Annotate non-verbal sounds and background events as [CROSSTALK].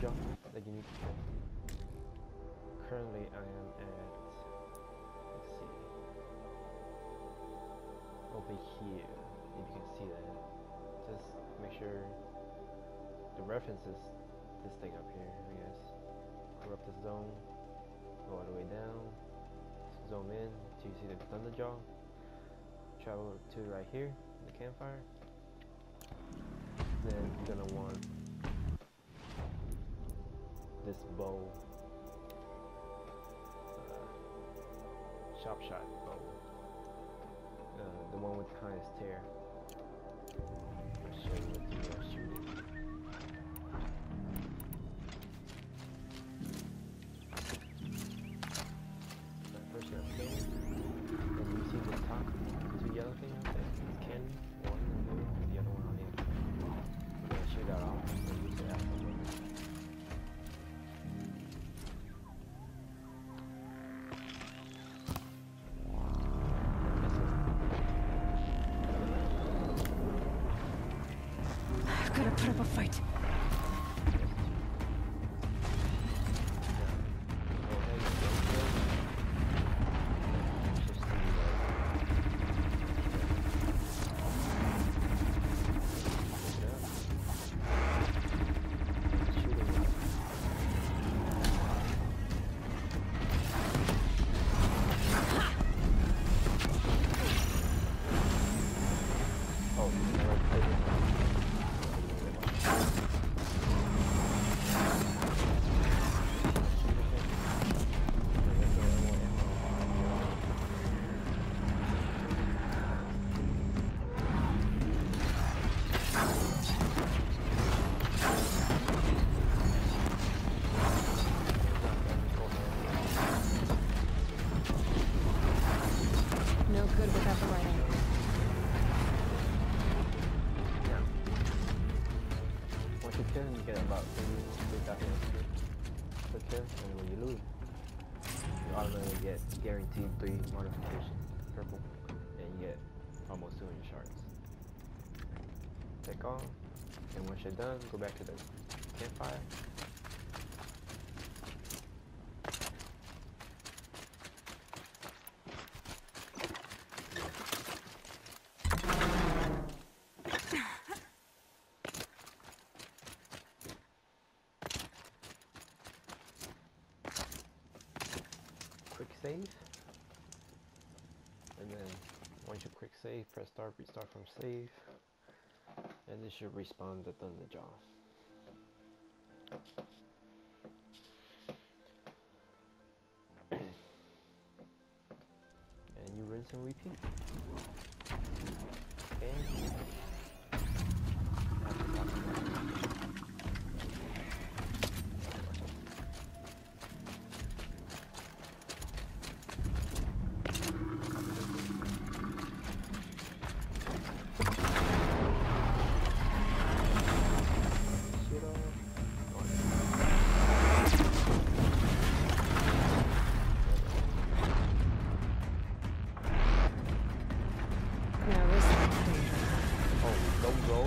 Thunderjaw that you need to kill. Currently, I am at. Let's see. Over here, if you can see that. Just make sure the reference is this thing up here, I guess. Corrupt the zone. Go all the way down. Zoom in till you see the Thunderjaw. Travel to right here, the campfire. Then you're gonna want this bow, uh, shot bow, uh, the one with the highest tier. What about fight? Kill him, you get about three, three thousand per kill, and when you lose, you automatically get guaranteed three modifications, purple, and you get almost 200 shards. Take off, and once you're done, go back to the campfire. quick save. And then once you quick save, press start, restart from save. And this should respawn the Thunderjaw. [COUGHS] and you rinse and repeat. Okay. đông dấu.